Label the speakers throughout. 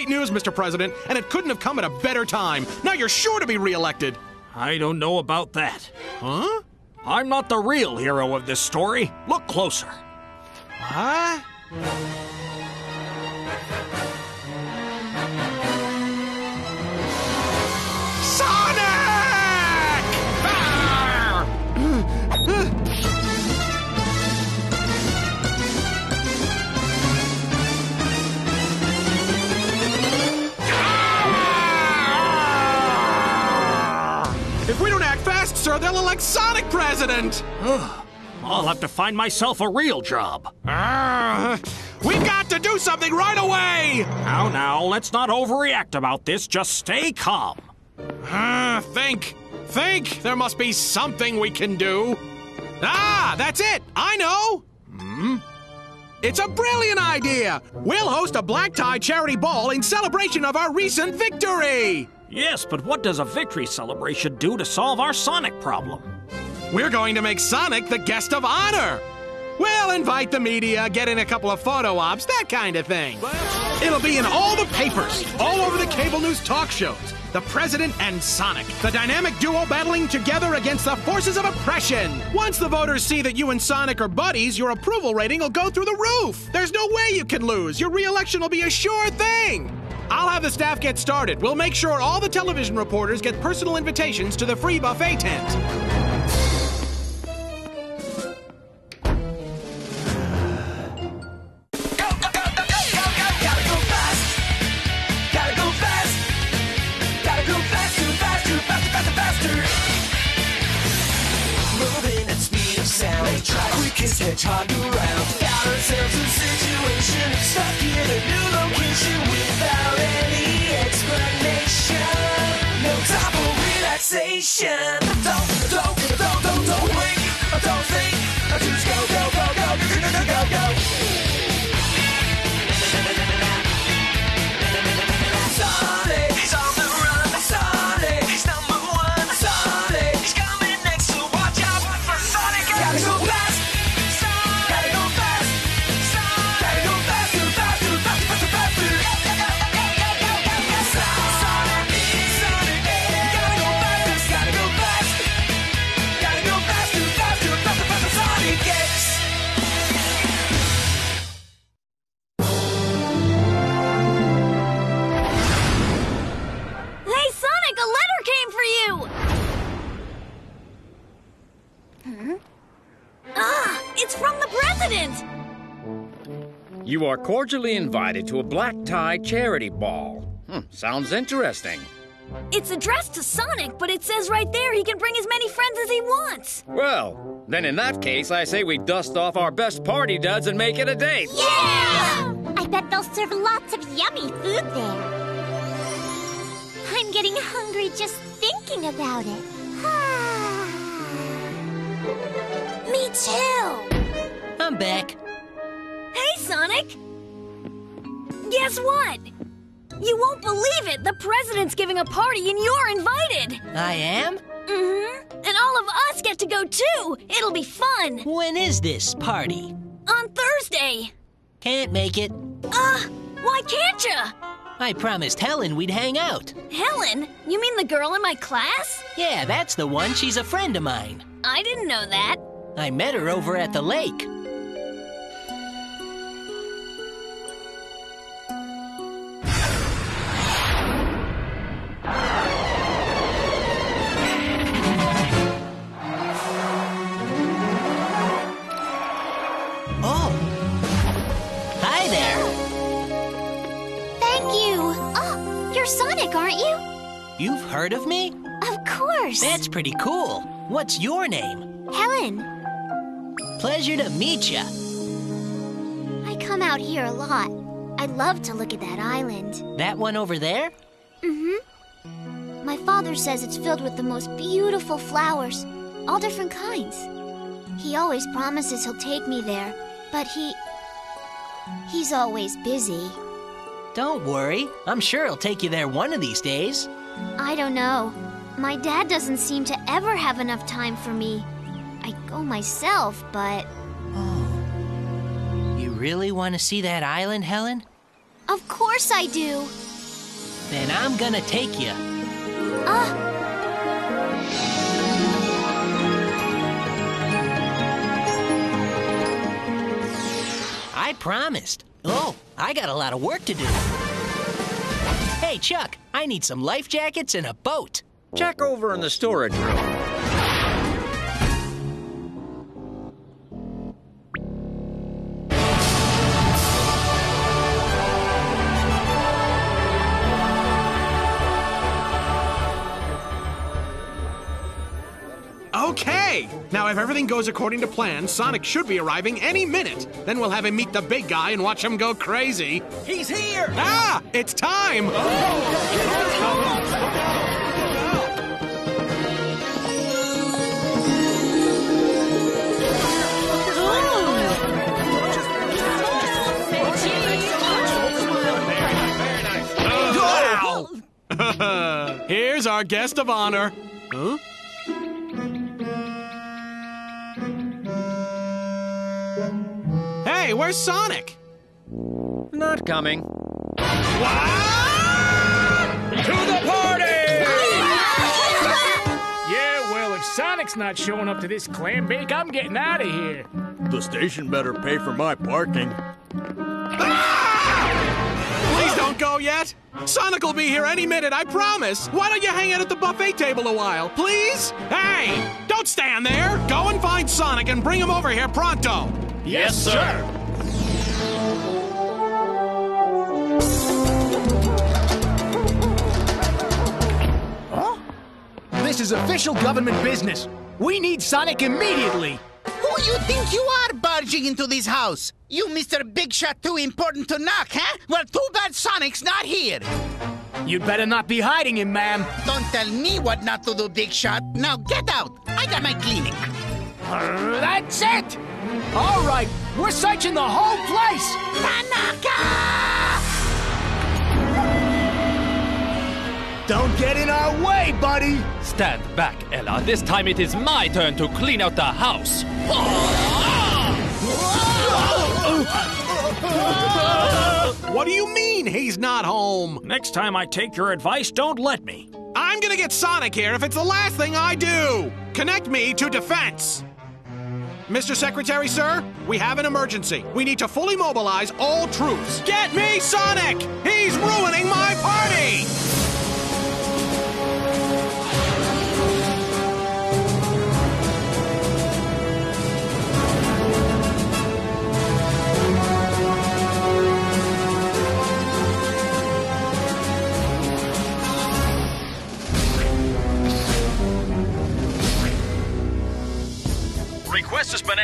Speaker 1: great news, Mr. President, and it couldn't have come at a better time. Now you're sure to be reelected.
Speaker 2: I don't know about that.
Speaker 1: Huh?
Speaker 2: I'm not the real hero of this story. Look closer.
Speaker 1: What? Sir, they'll elect Sonic president!
Speaker 2: I'll have to find myself a real job.
Speaker 1: Ah, we've got to do something right away!
Speaker 2: Now, now, let's not overreact about this. Just stay calm.
Speaker 1: Ah, think! Think! There must be something we can do! Ah, that's it! I know! Hmm? It's a brilliant idea! We'll host a black tie charity ball in celebration of our recent victory!
Speaker 2: Yes, but what does a victory celebration do to solve our Sonic problem?
Speaker 1: We're going to make Sonic the guest of honor! We'll invite the media, get in a couple of photo ops, that kind of thing. It'll be in all the papers, all over the cable news talk shows. The President and Sonic, the dynamic duo battling together against the forces of oppression. Once the voters see that you and Sonic are buddies, your approval rating will go through the roof. There's no way you can lose. Your re-election will be a sure thing. I'll have the staff get started. We'll make sure all the television reporters get personal invitations to the free buffet tent.
Speaker 3: Gotta go fast. Gotta go fast. Gotta go faster, faster, faster, faster, faster. Moving at speed of sound. They try quickest hedgehog around. Got ourselves a situation. Stuck in a new location
Speaker 4: nation. Cordially invited to a black tie charity ball. Hmm, sounds interesting.
Speaker 5: It's addressed to Sonic, but it says right there he can bring as many friends as he wants.
Speaker 4: Well, then in that case, I say we dust off our best party duds and make it a date.
Speaker 5: Yeah!
Speaker 6: I bet they'll serve lots of yummy food there. I'm getting hungry just thinking about it.
Speaker 5: Me too!
Speaker 7: I'm back.
Speaker 5: Hey, Sonic! Guess what? You won't believe it! The president's giving a party and you're invited!
Speaker 7: I am?
Speaker 5: Mm-hmm. And all of us get to go too! It'll be fun!
Speaker 7: When is this party?
Speaker 5: On Thursday!
Speaker 7: Can't make it.
Speaker 5: Uh, why can't you?
Speaker 7: I promised Helen we'd hang out.
Speaker 5: Helen? You mean the girl in my class?
Speaker 7: Yeah, that's the one. She's a friend of mine.
Speaker 5: I didn't know that.
Speaker 7: I met her over at the lake.
Speaker 6: Aren't you?
Speaker 7: You've heard of me?
Speaker 6: Of course.
Speaker 7: That's pretty cool. What's your name?
Speaker 6: Helen.
Speaker 7: Pleasure to meet ya.
Speaker 6: I come out here a lot. I love to look at that island.
Speaker 7: That one over there?
Speaker 6: Mm-hmm. My father says it's filled with the most beautiful flowers, all different kinds. He always promises he'll take me there, but he. He's always busy.
Speaker 7: Don't worry. I'm sure he'll take you there one of these days.
Speaker 6: I don't know. My dad doesn't seem to ever have enough time for me. I go myself, but. Oh.
Speaker 7: You really want to see that island, Helen?
Speaker 6: Of course I do.
Speaker 7: Then I'm gonna take you.
Speaker 6: Ah,
Speaker 7: I promised. Oh, I got a lot of work to do. Hey, Chuck, I need some life jackets and a boat.
Speaker 4: Check over in the storage room.
Speaker 1: Now, if everything goes according to plan, Sonic should be arriving any minute. Then we'll have him meet the big guy and watch him go crazy.
Speaker 2: He's here!
Speaker 1: Ah! It's time! Wow! Here's our guest of honor. Huh? Hey, where's Sonic?
Speaker 4: Not coming.
Speaker 2: To the party!
Speaker 8: Yeah, well, if Sonic's not showing up to this clam bake, I'm getting out of here.
Speaker 9: The station better pay for my parking. Ah!
Speaker 1: Please don't go yet. Sonic will be here any minute, I promise. Why don't you hang out at the buffet table a while, please? Hey, don't stand there. Go and find Sonic and bring him over here pronto.
Speaker 8: Yes, sir.
Speaker 10: This is official government business. We need Sonic immediately.
Speaker 11: Who you think you are barging into this house? You Mr. Big Shot too important to knock, huh? Well, too bad Sonic's not here.
Speaker 10: You'd better not be hiding him, ma'am.
Speaker 11: Don't tell me what not to do, Big Shot. Now get out. I got my cleaning.
Speaker 10: Uh, that's it. All right, we're searching the whole place.
Speaker 11: Tanaka!
Speaker 10: Don't get in our way, buddy.
Speaker 12: Stand back, Ella. This time it is my turn to clean out the house.
Speaker 1: What do you mean he's not home?
Speaker 2: Next time I take your advice, don't let me.
Speaker 1: I'm gonna get Sonic here if it's the last thing I do. Connect me to defense. Mr. Secretary, sir, we have an emergency. We need to fully mobilize all troops. Get me Sonic! He's ruining my party!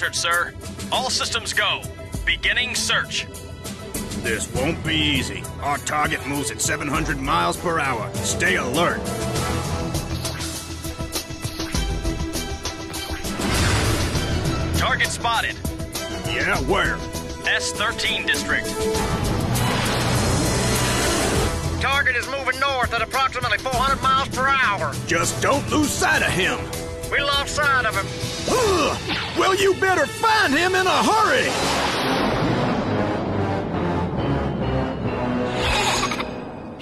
Speaker 13: Request has been entered, sir. All systems go. Beginning search.
Speaker 9: This won't be easy. Our target moves at 700 miles per hour. Stay alert.
Speaker 13: Target spotted.
Speaker 9: Yeah, where?
Speaker 13: S13 district. Target is moving north at approximately 400 miles per hour.
Speaker 9: Just don't lose sight of him.
Speaker 13: We lost sight of him.
Speaker 9: Ugh! Well, you better find him in a hurry.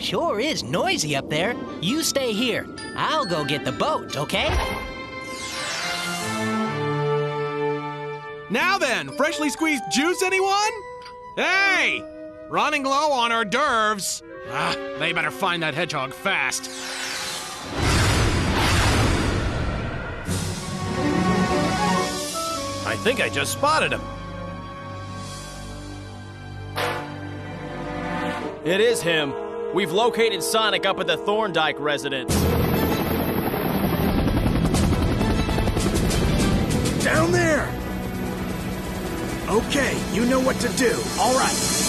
Speaker 7: Sure is noisy up there. You stay here. I'll go get the boat, okay?
Speaker 1: Now then, freshly squeezed juice, anyone? Hey! Running low on hors d'oeuvres. Ah, they better find that hedgehog fast.
Speaker 9: I think I just spotted him.
Speaker 14: It is him. We've located Sonic up at the Thorndyke residence.
Speaker 9: Down there. Okay, you know what to do. All right.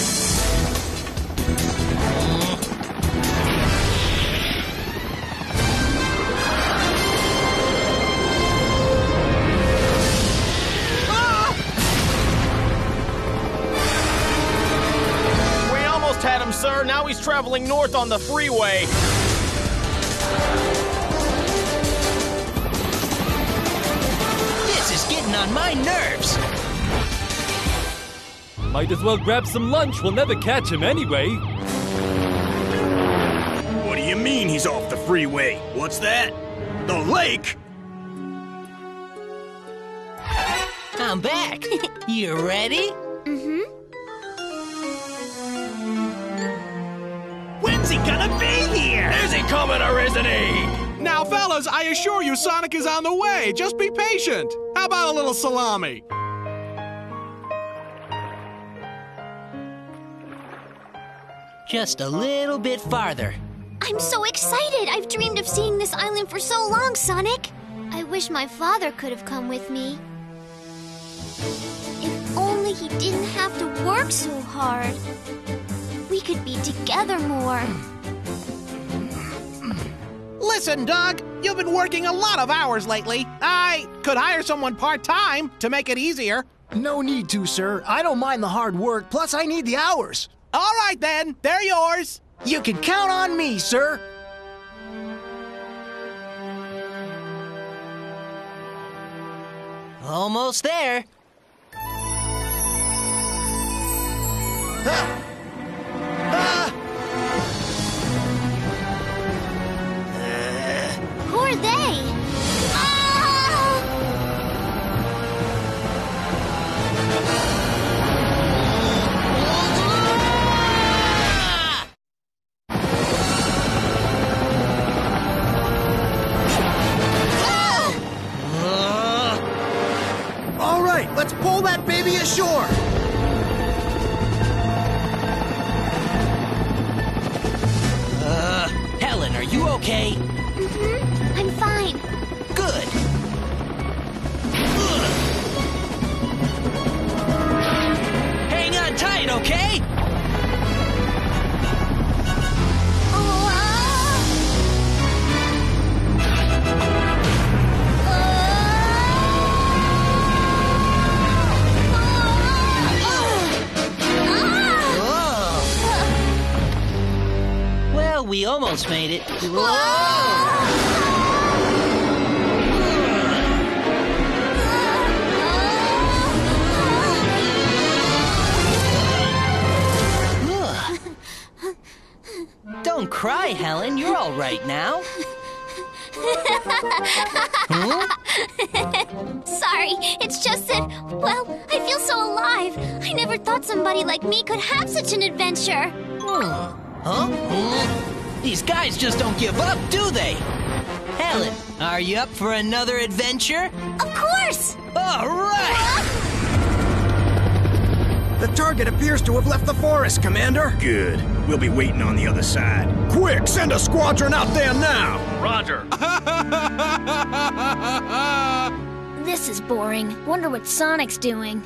Speaker 14: Sir. Now he's traveling north on the freeway.
Speaker 7: This is getting on my nerves.
Speaker 12: Might as well grab some lunch. We'll never catch him anyway.
Speaker 9: What do you mean he's off the freeway. What's that? The lake?
Speaker 7: I'm back. you ready?
Speaker 1: Here?
Speaker 12: Is coming or isn't he?
Speaker 1: Now, fellas, I assure you Sonic is on the way. Just be patient. How about a little salami?
Speaker 7: Just a little bit farther.
Speaker 6: I'm so excited! I've dreamed of seeing this island for so long, Sonic! I wish my father could have come with me. If only he didn't have to work so hard. We could be together more. Hmm.
Speaker 1: Listen, Doug, you've been working a lot of hours lately. I could hire someone part time to make it easier.
Speaker 10: No need to, sir. I don't mind the hard work, plus I need the hours.
Speaker 1: All right, then. They're yours.
Speaker 10: You can count on me, sir.
Speaker 7: Almost there.
Speaker 6: Who
Speaker 7: Don't cry, Helen. You're all right now.
Speaker 6: Sorry, it's just that, well, I feel so alive. I never thought somebody like me could have such an adventure.
Speaker 7: Huh? Hmm? These guys just don't give up, do they? Helen, are you up for another adventure?
Speaker 6: Of course!
Speaker 7: All right!
Speaker 9: The target appears to have left the forest, Commander. Good. We'll be waiting on the other side. Quick, send a squadron out there now!
Speaker 12: Roger.
Speaker 5: This is boring. Wonder what Sonic's doing.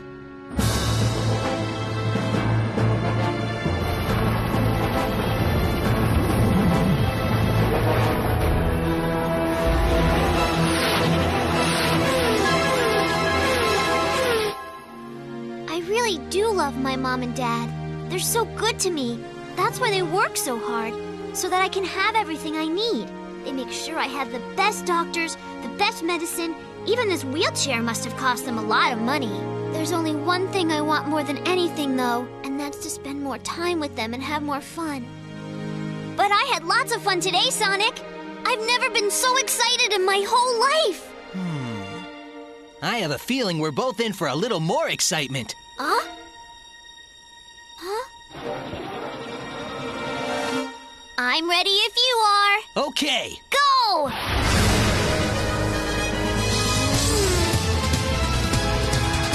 Speaker 6: Love my mom and dad. They're so good to me. That's why they work so hard, so that I can have everything I need. They make sure I have the best doctors, the best medicine. Even this wheelchair must have cost them a lot of money. There's only one thing I want more than anything, though, and that's to spend more time with them and have more fun. But I had lots of fun today, Sonic. I've never been so excited in my whole life. Hmm.
Speaker 7: I have a feeling we're both in for a little more excitement.
Speaker 6: Huh? Huh? I'm ready if you are.
Speaker 7: Okay.
Speaker 6: Go!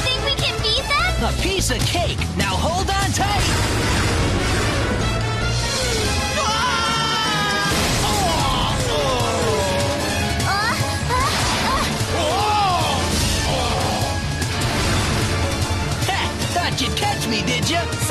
Speaker 6: Think we can beat them?
Speaker 7: A piece of cake. Now hold on tight.
Speaker 6: Uh,
Speaker 7: Ha! Thought you'd catch me, did you?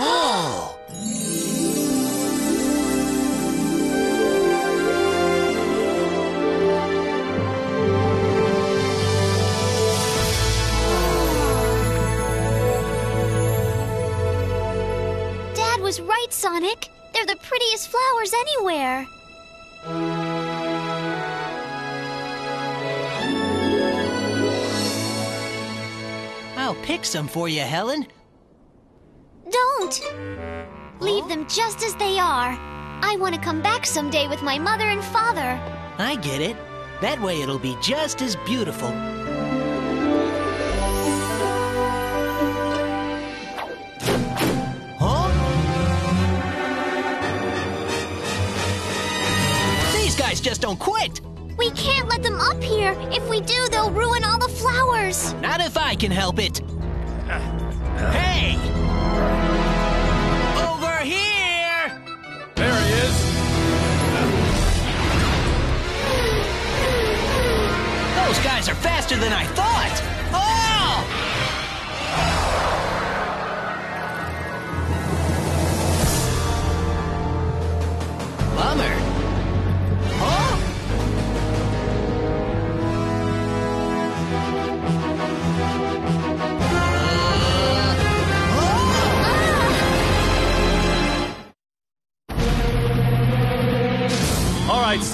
Speaker 7: Oh! Dad was
Speaker 6: right, Sonic. They're the prettiest flowers anywhere.
Speaker 7: I'll pick some for you, Helen.
Speaker 6: Don't! Leave them just as they are. I want to come back someday with my mother and father.
Speaker 7: I get it. That way it'll be just as beautiful. Huh? These guys just don't quit.
Speaker 6: We can't let them up here. If we do, they'll ruin all the flowers.
Speaker 7: Not if I can help it. Hey! Those guys are faster than I thought!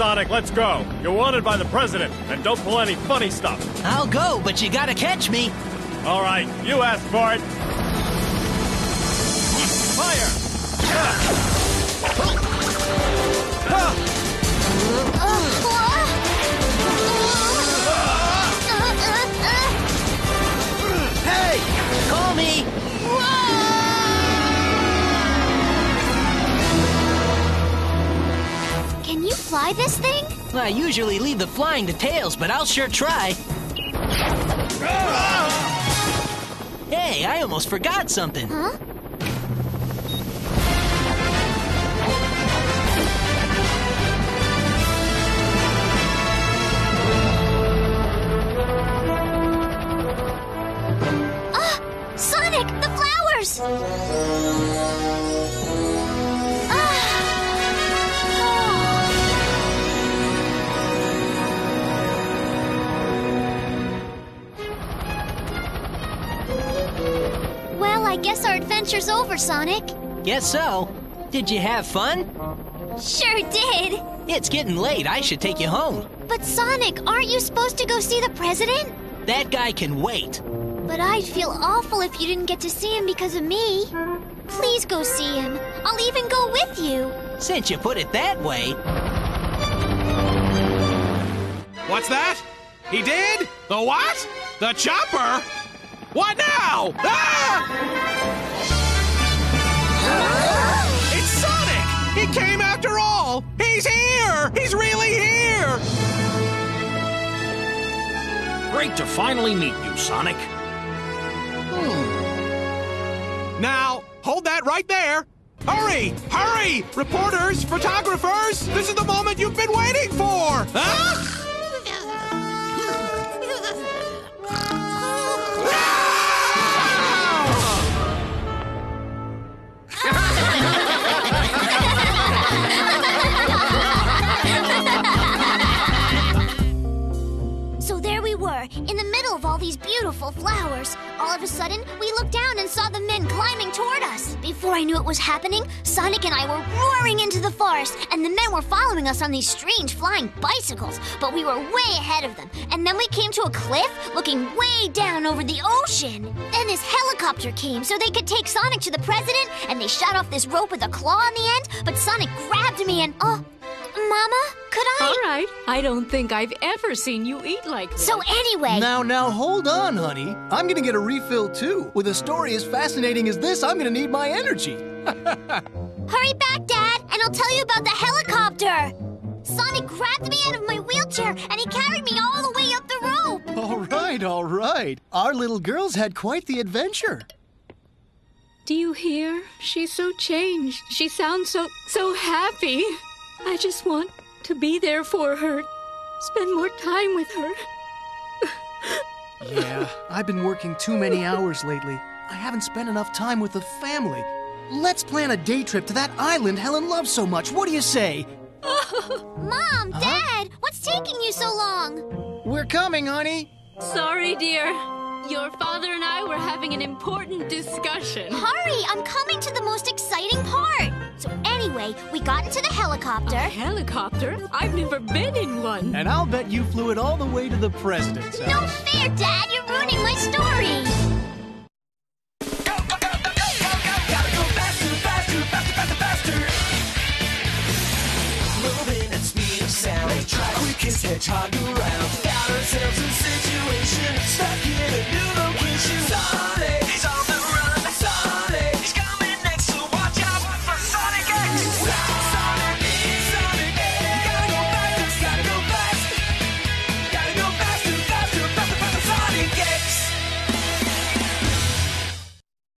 Speaker 14: Sonic, let's go. You're wanted by the president, and don't pull any funny stuff.
Speaker 7: I'll go, but you gotta catch me.
Speaker 14: All right, you asked for it. Fire!
Speaker 7: Hey!
Speaker 6: Fly this thing?
Speaker 7: I usually leave the flying to Tails, but I'll sure try. Hey, I almost forgot something.
Speaker 6: Huh? I guess our adventure's over, Sonic.
Speaker 7: Guess so. Did you have fun?
Speaker 6: Sure did.
Speaker 7: It's getting late. I should take you home.
Speaker 6: But Sonic, aren't you supposed to go see the president?
Speaker 7: That guy can wait.
Speaker 6: But I'd feel awful if you didn't get to see him because of me. Please go see him. I'll even go with you.
Speaker 7: Since you put it that way.
Speaker 1: What's that? He did? The what? The chopper? What now? Ah! It's Sonic! He came after all! He's here! He's really here!
Speaker 2: Great to finally meet you, Sonic.
Speaker 1: Now, hold that right there. Hurry! Hurry! Reporters, photographers, this is the moment you've been waiting for! Huh?
Speaker 6: All these beautiful flowers. All of a sudden, we looked down and saw the men climbing toward us. Before I knew it was happening, Sonic and I were roaring into the forest, and the men were following us on these strange flying bicycles. But we were way ahead of them. And then we came to a cliff looking way down over the ocean. Then this helicopter came so they could take Sonic to the president, and they shot off this rope with a claw on the end. But Sonic grabbed me and, oh, Mama, could I?
Speaker 15: All right. I don't think I've ever seen you eat like this.
Speaker 6: So anyway.
Speaker 16: Now, now, hold on, honey. I'm gonna get a refill too. With a story as fascinating as this, I'm gonna need my energy.
Speaker 6: Hurry back, Dad, and I'll tell you about the helicopter. Sonic grabbed me out of my wheelchair and he carried me all the way up the rope.
Speaker 16: all right, all right. Our little girl's had quite the adventure.
Speaker 15: Do you hear? She's so changed. She sounds so, so happy. I just want to be there for her, spend more time with her.
Speaker 16: Yeah, I've been working too many hours lately. I haven't spent enough time with the family. Let's plan a day trip to that island Helen loves so much. What do you say?
Speaker 6: Oh, Mom, Dad, what's taking you so long?
Speaker 16: We're coming, honey.
Speaker 15: Sorry, dear. Your father and I were having an important discussion.
Speaker 6: Hurry, I'm coming to the most exciting part. So anyway, we got into the helicopter.
Speaker 15: A helicopter? I've never been in one.
Speaker 16: And I'll bet you flew it all the way to the president's house.
Speaker 6: No fair, Dad. You're ruining my story.
Speaker 3: Hedgehog around. Got ourselves in situation, stuck in a new location.